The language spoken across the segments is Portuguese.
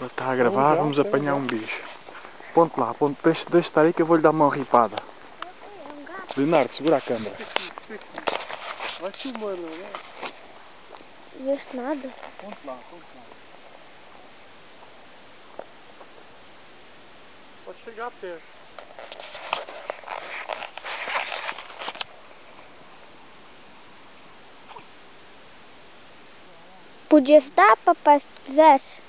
Está a gravar, vamos apanhar um bicho. Ponte lá, ponte, deixa, deixa estar aí que eu vou-lhe dar uma ripada. É um. Leonardo, segura a câmera. Vai filmando, né? Veste nada. Ponte lá, ponte lá. Pode chegar perto. Podia dar, papai, se quisesse.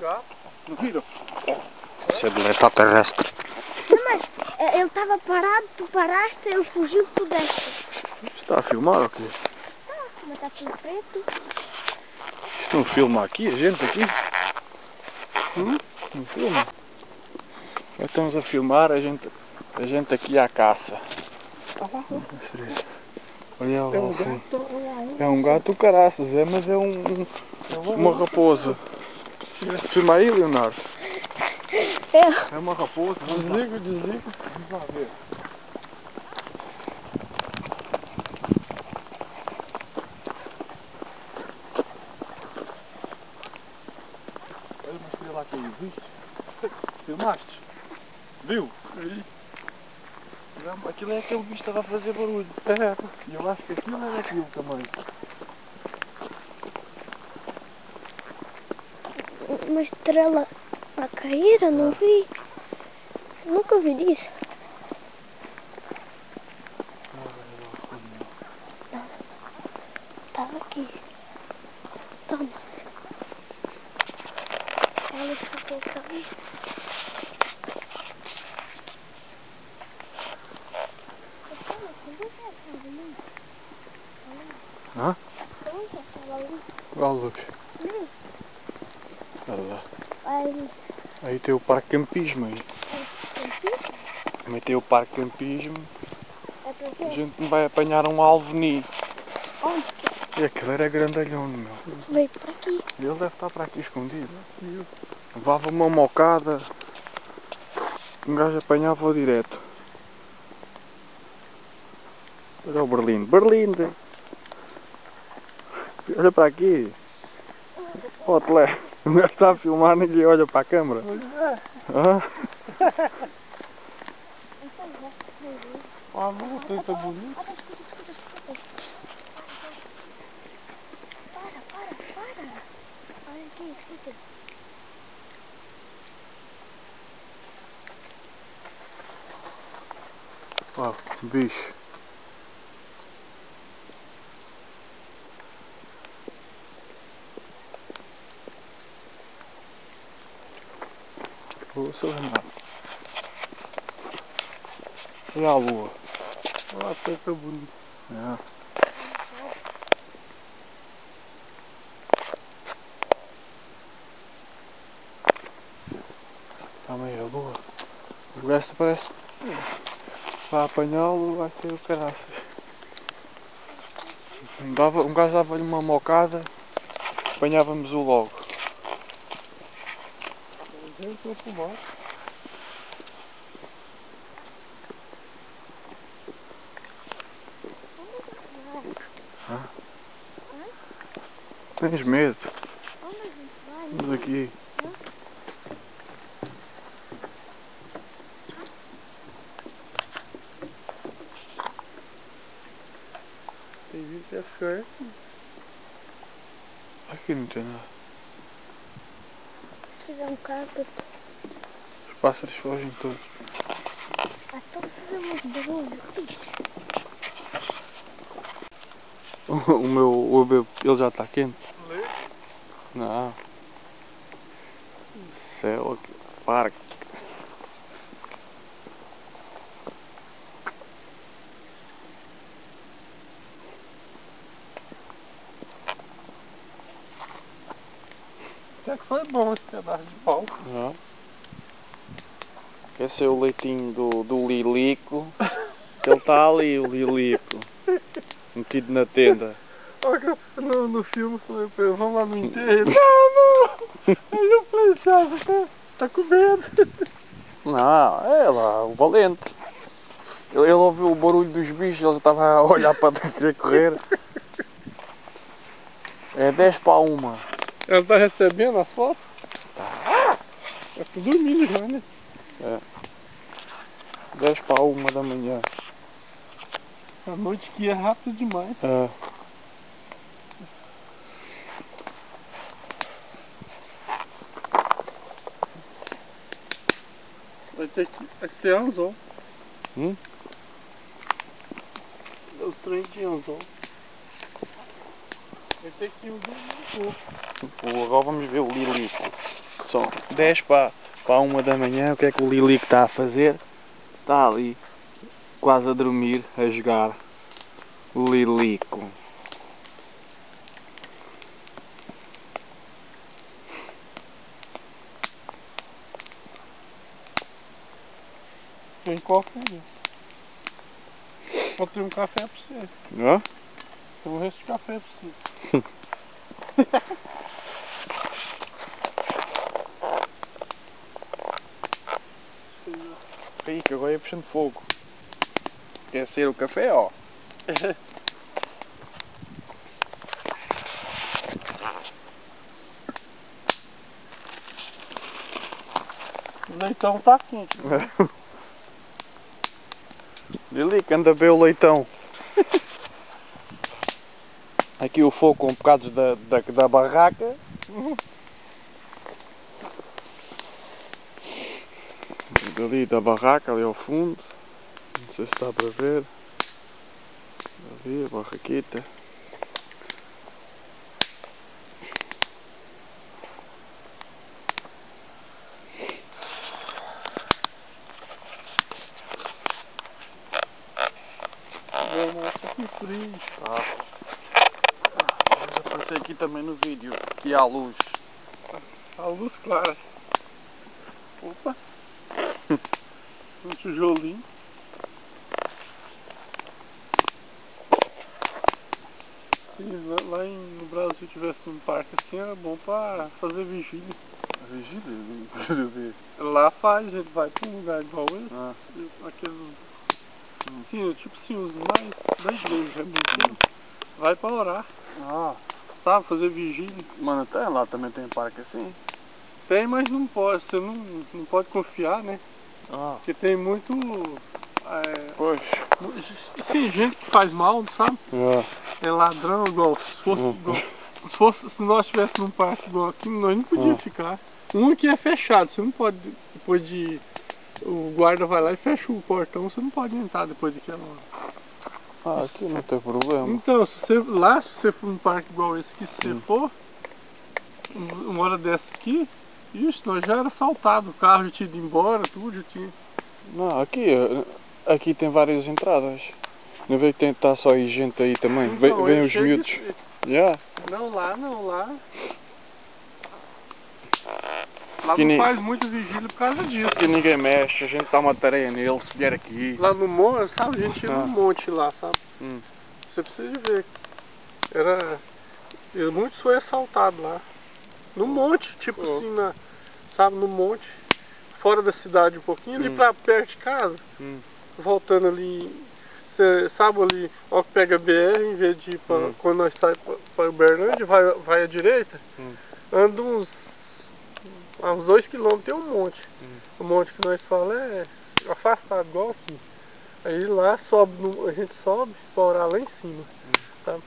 Gato. Não viram? Isso é de extraterrestre. Não, mas é, eu tava parado, tu paraste, eu fugi, tu deste. Está a filmar ou quê? Mas tá tudo preto. Não filma aqui, a gente aqui? Hum? Não filma? Já estamos a filmar, a gente, a gente aqui à caça. Olha lá, É um gato. Olha aí. É um gato caraças, é, mas é um, É uma, uma raposa. Filma aí, Leonardo. Eu, É uma raposa. Desliga, desliga. Vamos lá ver. Olha uma estrela lá caiu, viste? Filmaste? Viu? Aí. Aquilo é aquele bicho que estava a fazer barulho. É. E eu acho que aquilo era aquilo também. Uma estrela a cair, eu não vi. Nunca vi disso. Tava aqui. Toma. Olha essa boca aí. Hã? Onde aquela luz? Olha lá. Aí, Aí tem o parque campismo aí. Também tem o parque campismo. é A gente vai apanhar um alveni. onde E aquele era grandalhão, meu. veio por aqui. Ele deve estar para aqui escondido. Levava uma mocada. Um gajo apanhava-o direto. Olha o Berlim. Berlinde! Olha para aqui. Ó. O gajo está a filmar ninguém olha para a câmera. Ah, Ah, não, tem tá bonito. Para, para, para. Olha aqui, escuta. ó, bicho. Ô, seu Renato. Olha a lua. Ah, tem tá bonito. É. Calma aí, a lua. O resto parece. Para apanhá-lo vai ser o caraças. Um, um gajo dava-lhe uma mocada, apanhávamos-o logo. Eu tô fumando. Tens medo? Gente? Vamos aqui. Tem que é certo. Aqui não tem nada. Se tiver um carro, Os pássaros fogem todos. então fazemos barulho. O, o meu, o meu, ele já está quente? Lê. Não. Céu aqui. Parque. Até que foi bom esse pedaço de pau. Já. Esse é o leitinho do, do Lilico. Ele está ali, o Lilico. Metido na tenda. Olha, no, no filme, falei, vamos lá no enterro. Não, não! Eu falei, Thiago, tá, tá com medo. Não, é lá, o valente. Ele, ele ouviu o barulho dos bichos, ele estava a olhar para dentro a correr. É 10 para uma. Ela tá recebendo as fotos? Tá. É tudo dormindo já, né? 10 para uma da manhã. A noite aqui é rápido demais. É. Vai ter que. Vai ser anzol. Hum? Os trem de anzol. Vai ter que ir um pouco. Pô, agora vamos ver o Lilico. São 10 para, para uma da manhã. O que é que o Lilico está a fazer? Está ali, quase a dormir, a jogar. O Lilico. Tem copo aí. Vou ter um café pra você. Tem um resto de café pra você. Ia puxando fogo. Quer ser o café, ó. O leitão tá quente. Lilico, anda bem o leitão. Aqui o fogo com bocados da, da, da barraca. Ali da barraca, ali ao fundo. Não sei se está para ver. Ali a barraquita. Vamos aparecer aqui também no vídeo. Aqui há luz. A luz clara. Opa. Um tijolinho. Se lá, em, no Brasil tivesse um parque assim, era bom pra fazer vigília. Vigília? Lá faz, a gente vai pra um lugar igual esse. Ah. Aqueles. Sim, tipo assim, os mais da igreja, é muito. Vai pra orar, Ah, sabe? Fazer vigília. mano, tem lá também tem parque assim. Tem, mas não pode, você não, não pode confiar, né? Ah, Porque tem muito. É, pois. tem gente que faz mal, sabe? É. É ladrão igual. Se fosse, Uhum. igual- se, fosse se nós estivéssemos num parque igual aqui, nós não podíamos Uhum. ficar. Um aqui é fechado, você não pode, depois de. O guarda vai lá e fecha o portão, você não pode entrar depois daquela hora. Ah, aqui não tem problema. Então, se você, lá se você for num parque igual esse que você Hum. for, um- uma hora dessa aqui, isso, nós já era assaltado, o carro já tinha ido embora, tudo já tinha. Não, aqui, eh, aqui tem várias entradas. Não vê que tem, tá só aí gente aí também. Vem, Então, vem os cheguei- miúdos. Já? Não, lá não, lá. Lá Que não nem- faz muito vigília por causa disso. Aqui ninguém mexe, a gente dá uma tarefa nele, se vier aqui. Lá no monte, sabe, a gente ia Ah. no monte lá, sabe? Hum. Você precisa ver. Era. eu- Muitos foi assaltado lá. No monte, tipo Oh. assim, na, sabe, no monte, fora da cidade um pouquinho, ali Hum. pra perto de casa. Hum. Voltando ali. Você sabe ali, ó que pega a BR, em vez de ir pra, Hum. quando nós saímos pra Uberlândia, vai, vai à direita, Hum. anda uns. uns dois quilômetros tem um monte. Hum. O monte que nós falamos é afastado, igual aqui. Aí lá sobe, a gente sobe pra orar lá em cima, sabe?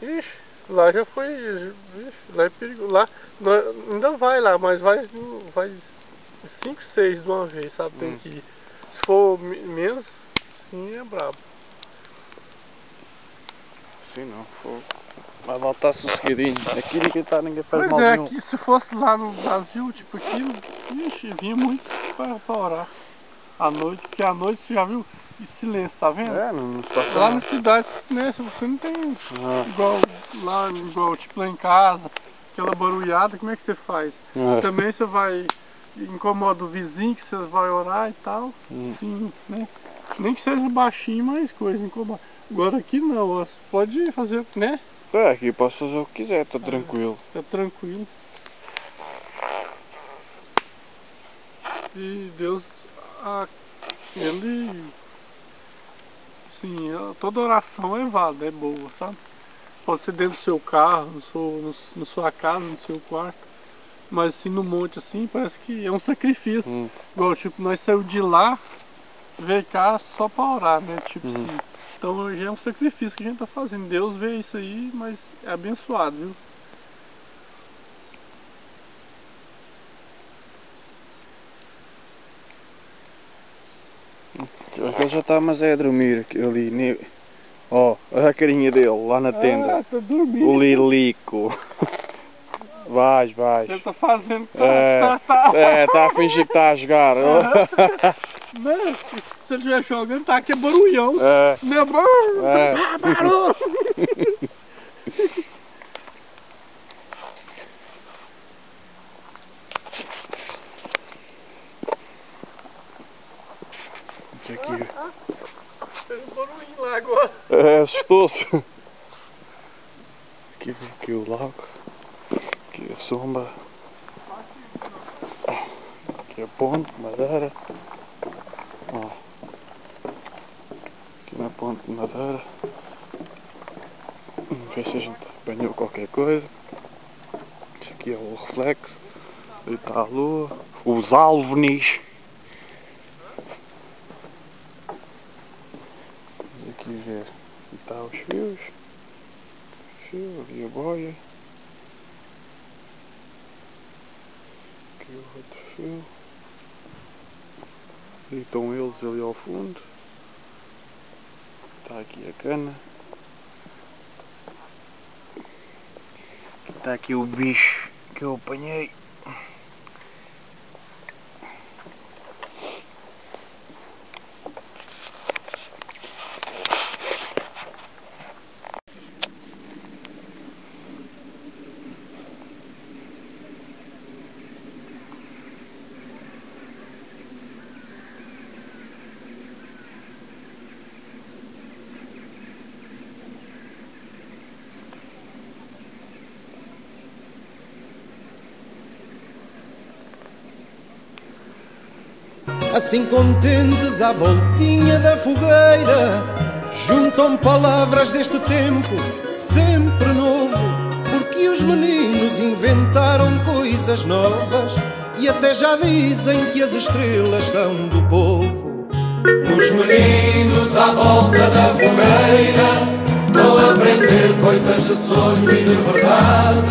Ixi, lá já foi, ixi, lá é perigoso. Lá, ainda vai lá, mas vai, vai 5, 6 de uma vez, sabe? Tem Hum. que ir. Se for me- menos, sim é brabo. Sim não, fogo. Vai voltar sossegadinho. Aqui ninguém tá, ninguém faz Pois mal é, nenhum. que se fosse lá no Brasil, tipo aquilo, ixi, vinha muito pra orar. À noite, porque à noite você já viu silêncio, tá vendo? É, não, não passa Lá na cidade, né, se você não tem Ah, igual lá, igual tipo lá em casa, aquela barulhada, como é que você faz? é. Também você vai, incomoda o vizinho que você vai orar e tal, Hum. sim, né? Nem que seja baixinho, mas coisa incomoda. Agora aqui não, ó, você pode fazer, né? É, aqui posso fazer o que quiser, tá tranquilo. Tá tranquilo. E Deus, ah, Ele, sim, ah, toda oração é válida, é boa, sabe? pode ser dentro do seu carro, no seu, na sua casa, no seu quarto. Mas assim no monte assim, parece que é um sacrifício. Hum. Igual, tipo, nós saímos de lá, veio cá só pra orar, né? Tipo Uhum. assim. Então hoje é um sacrifício que a gente tá fazendo. Deus vê isso aí, mas é abençoado, viu? Eu acho que ele já está, mas é a dormir ali. ne- Ó, olha a carinha dele lá na tenda. Ah, tá. O Lilico. Vais, vais. Ele tá fazendo. É, Tá, tá, tá. é, está a fingir que está a jogar. Né? Se ele estiver jogando, tá aqui é barulhão. É, Meu barulho! é. Ah, barulho! Aqui. Fez um lá agora. É, assustou-se. Aqui, aqui o lago. Aqui a sombra. Aqui a ponte, madeira. Ó. Aqui na ponte de madeira. Vamos ver se a gente apanhou qualquer coisa. Isso aqui é o reflexo. Ali está a lua. Os alvenis. Aqui ver. Aqui está os fios. Fio, ali a boia. Aqui o outro fio. Ali estão eles ali ao fundo. Está aqui a cana. Está aqui o bicho que eu apanhei. Assim contentes à voltinha da fogueira, juntam palavras deste tempo, sempre novo, porque os meninos inventaram coisas novas e até já dizem que as estrelas são do povo. Os meninos à volta da fogueira vão aprender coisas de sonho e de verdade.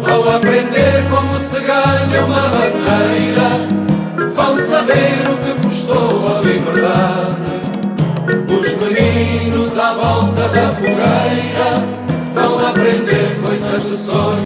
Vão aprender como se ganha uma bandeira vão saber o que custou a liberdade. Os meninos à volta da fogueira vão aprender coisas de sonho.